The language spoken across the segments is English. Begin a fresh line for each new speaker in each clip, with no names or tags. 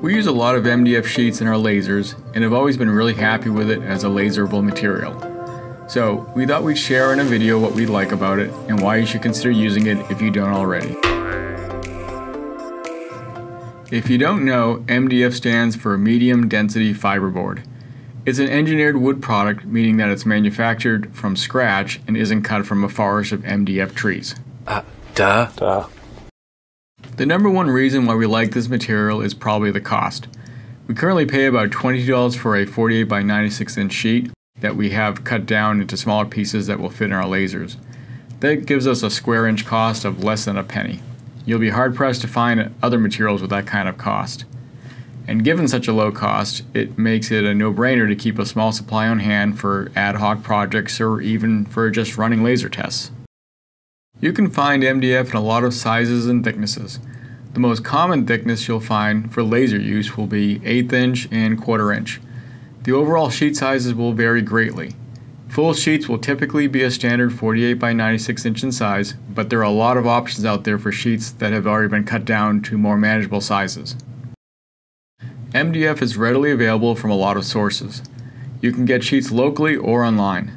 We use a lot of MDF sheets in our lasers and have always been really happy with it as a laserable material. So we thought we'd share in a video what we like about it and why you should consider using it if you don't already. If you don't know, MDF stands for Medium Density Fiberboard. It's an engineered wood product, meaning that it's manufactured from scratch and isn't cut from a forest of MDF trees.
Uh, duh.
Duh.
The number one reason why we like this material is probably the cost. We currently pay about $20 for a 48 by 96 inch sheet that we have cut down into smaller pieces that will fit in our lasers. That gives us a square inch cost of less than a penny. You'll be hard pressed to find other materials with that kind of cost. And given such a low cost, it makes it a no brainer to keep a small supply on hand for ad hoc projects or even for just running laser tests. You can find MDF in a lot of sizes and thicknesses. The most common thickness you'll find for laser use will be 8th inch and quarter inch. The overall sheet sizes will vary greatly. Full sheets will typically be a standard 48 by 96 inch in size, but there are a lot of options out there for sheets that have already been cut down to more manageable sizes. MDF is readily available from a lot of sources. You can get sheets locally or online.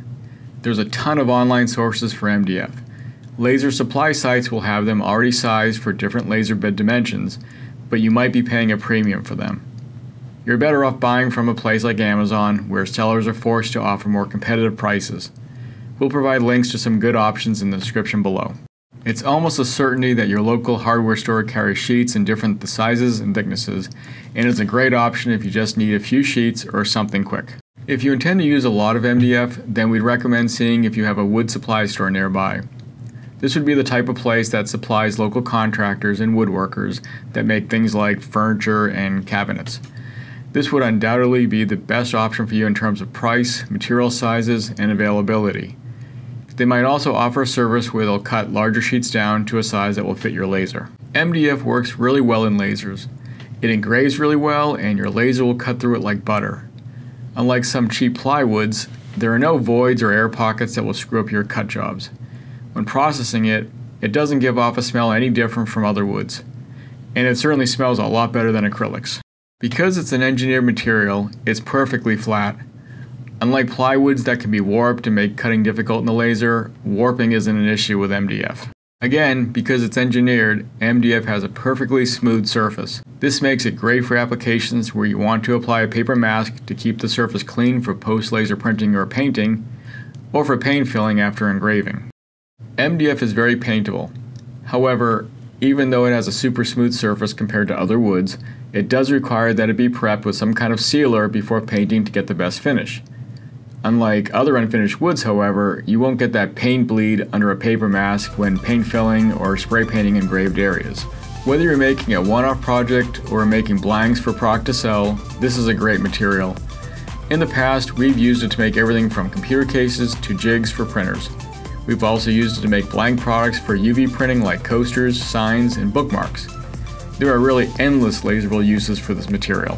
There's a ton of online sources for MDF. Laser supply sites will have them already sized for different laser bed dimensions, but you might be paying a premium for them. You're better off buying from a place like Amazon, where sellers are forced to offer more competitive prices. We'll provide links to some good options in the description below. It's almost a certainty that your local hardware store carries sheets in different sizes and thicknesses, and is a great option if you just need a few sheets or something quick. If you intend to use a lot of MDF, then we'd recommend seeing if you have a wood supply store nearby. This would be the type of place that supplies local contractors and woodworkers that make things like furniture and cabinets. This would undoubtedly be the best option for you in terms of price, material sizes, and availability. They might also offer a service where they'll cut larger sheets down to a size that will fit your laser. MDF works really well in lasers. It engraves really well and your laser will cut through it like butter. Unlike some cheap plywoods, there are no voids or air pockets that will screw up your cut jobs. When processing it, it doesn't give off a smell any different from other woods. And it certainly smells a lot better than acrylics. Because it's an engineered material, it's perfectly flat. Unlike plywoods that can be warped and make cutting difficult in the laser, warping isn't an issue with MDF. Again, because it's engineered, MDF has a perfectly smooth surface. This makes it great for applications where you want to apply a paper mask to keep the surface clean for post-laser printing or painting, or for paint filling after engraving. MDF is very paintable. However, even though it has a super smooth surface compared to other woods, it does require that it be prepped with some kind of sealer before painting to get the best finish. Unlike other unfinished woods, however, you won't get that paint bleed under a paper mask when paint filling or spray painting engraved areas. Whether you're making a one-off project or making blanks for product to sell, this is a great material. In the past, we've used it to make everything from computer cases to jigs for printers. We've also used it to make blank products for UV printing like coasters, signs, and bookmarks. There are really endless laserable uses for this material.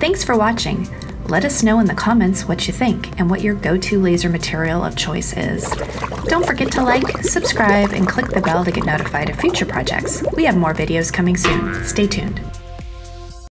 Thanks for watching. Let us know in the comments what you think and what your go to laser material of choice is. Don't forget to like, subscribe, and click the bell to get notified of future projects. We have more videos coming soon. Stay tuned.